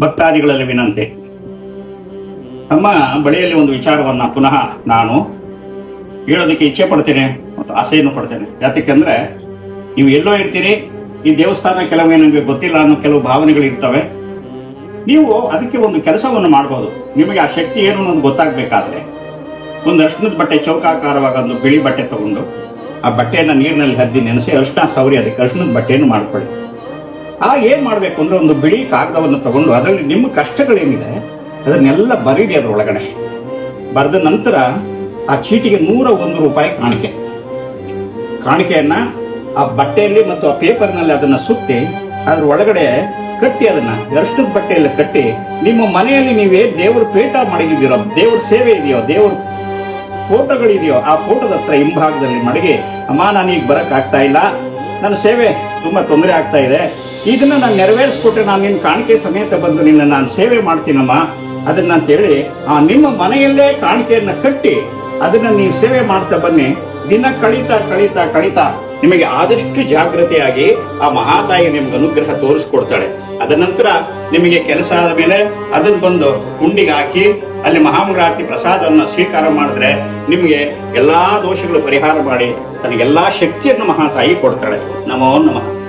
ಭಕ್ತಾದಿಗಳಲ್ಲಿ ವಿನಂತಿ. ನಮ್ಮ ಬಳಿಯಲ್ಲಿ ಒಂದು ವಿಚಾರವನ್ನ ಪುನಃ ನಾನು ಹೇಳೋದಕ್ಕೆ ಇಚ್ಛೆ ಪಡ್ತೇನೆ ಮತ್ತು ಆಸೆಯನ್ನು ಪಡ್ತೇನೆ. ಯಾತಕ್ಕೆಂದ್ರೆ ನೀವು ಎಲ್ಲೋ ಇರ್ತೀರಿ, ಈ ದೇವಸ್ಥಾನ ಕೆಲವೇ ನಿಮಗೆ ಗೊತ್ತಿಲ್ಲ ಅನ್ನೋ ಕೆಲವು ಭಾವನೆಗಳು ಇರ್ತವೆ. ನೀವು ಅದಕ್ಕೆ ಒಂದು ಕೆಲಸವನ್ನು ಮಾಡ್ಬೋದು. ನಿಮಗೆ ಆ ಶಕ್ತಿ ಏನು ಅನ್ನೋದು ಗೊತ್ತಾಗಬೇಕಾದ್ರೆ, ಒಂದು ಅರ್ಶನದ ಬಟ್ಟೆ ಚೌಕಾಕಾರವಾಗ ಒಂದು ಬಿಳಿ ಬಟ್ಟೆ ತಗೊಂಡು, ಆ ಬಟ್ಟೆಯನ್ನು ನೀರಿನಲ್ಲಿ ಹದ್ದಿ ನೆನೆಸಿ ಅರ್ಶನ ಸೌರಿ ಅದಕ್ಕೆ ಅರ್ಶನದ ಬಟ್ಟೆಯನ್ನು ಮಾಡ್ಕೊಳ್ಳಿ. ಆ ಏನ್ ಮಾಡ್ಬೇಕು ಅಂದ್ರೆ ಒಂದು ಬಿಳಿ ಕಾಗದವನ್ನು ತಗೊಂಡು ಅದರಲ್ಲಿ ನಿಮ್ಮ ಕಷ್ಟಗಳೇನಿದೆ, ಅದನ್ನೆಲ್ಲ ಬರೀರಿ ಅದ್ರೊಳಗಡೆ ಬರೆದ ನಂತರ ಆ ಚೀಟಿಗೆ ನೂರ ಒಂದು ರೂಪಾಯಿ ಕಾಣಿಕೆ. ಕಾಣಿಕೆಯನ್ನ ಆ ಬಟ್ಟೆಯಲ್ಲಿ ಮತ್ತು ಆ ಪೇಪರ್ನಲ್ಲಿ ಅದನ್ನ ಸುತ್ತಿ ಅದ್ರ ಒಳಗಡೆ ಕಟ್ಟಿ ಅದನ್ನ. ಅರ್ಶನದ ಬಟ್ಟೆಯಲ್ಲಿ ಕಟ್ಟಿ ನಿಮ್ಮ ಮನೆಯಲ್ಲಿ ನೀವೇ ದೇವ್ರ ಪೇಟ ಮಡಗಿದ್ದೀರೋ ದೇವ್ರ ಸೇವೆ ಇದೆಯೋ, ದೇವ್ರ ಫೋಟೋಗಳಿದೆಯೋ, ಆ ಫೋಟೋದ ಹತ್ರ ಹಿಂಭಾಗದಲ್ಲಿ ಮಡಗಿ, ಅಮ್ಮ ನಾನು ಈಗ ಬರಕ್ ಆಗ್ತಾ ಇಲ್ಲ. ನನ್ನ ಸೇವೆ ತುಂಬಾ ತೊಂದರೆ ಆಗ್ತಾ ಇದೆ. ಇದನ್ನ ನಾನು ನೆರವೇರಿಸ್ಕೊಟ್ರೆ ನಾನು ನಿನ್ನ ಕಾಣಿಕೆ ಸಮೇತ ಬಂದು ನಿನ್ನ ನಾನು ಸೇವೆ ಮಾಡ್ತೀನಮ್ಮ. ಅದನ್ನ ಅಂತೇಳಿ ಆ ನಿಮ್ಮ ಮನೆಯಲ್ಲೇ ಕಾಣಿಕೆಯನ್ನ ಕಟ್ಟಿ ಅದನ್ನ ನೀವು ಸೇವೆ ಮಾಡ್ತಾ ಬನ್ನಿ. ದಿನ ಕಳೀತಾ ಕಳೀತಾ ಕಳೀತಾ ನಿಮಗೆ ಆದಷ್ಟು ಜಾಗೃತಿಯಾಗಿ ಆ ಮಹಾತಾಯಿ ನಿಮ್ಗೆ ಅನುಗ್ರಹ ತೋರಿಸ್ಕೊಡ್ತಾಳೆ. ಅದ ನಂತರ ನಿಮಗೆ ಕೆಲಸ ಆದ ಮೇಲೆ ಅದನ್ನ ಬಂದು ಹುಂಡಿಗೆ ಹಾಕಿ ಅಲ್ಲಿ ಮಹಾಮಂಗಳಾರತಿ ಪ್ರಸಾದವನ್ನು ಸ್ವೀಕಾರ ಮಾಡಿದ್ರೆ ನಿಮಗೆ ಎಲ್ಲಾ ದೋಷಗಳು ಪರಿಹಾರ ಮಾಡಿ ತನಗೆಲ್ಲಾ ಶಕ್ತಿಯನ್ನು ಮಹಾತಾಯಿ ಕೊಡ್ತಾಳೆ. ನಮೋ ನಮಃ.